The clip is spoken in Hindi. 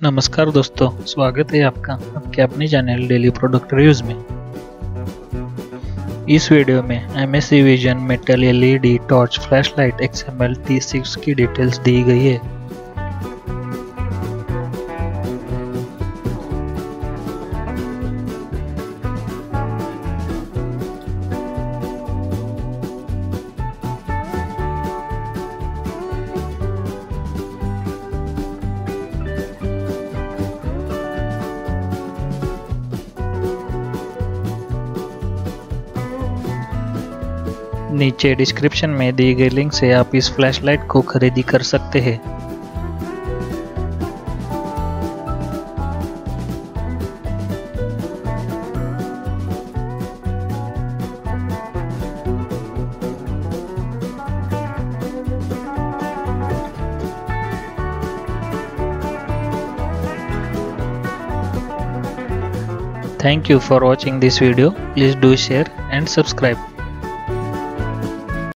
नमस्कार दोस्तों, स्वागत है आपका आपके अपने चैनल डेली प्रोडक्ट रिव्यूज़ में। इस वीडियो में M S vision metal LED torch flashlight XML T6 की डिटेल्स दी गई है। नीचे डिस्क्रिप्शन में दी गई लिंक से आप इस फ्लैशलाइट को खरीदी कर सकते हैं Thank you for watching this video. Please do share and subscribe.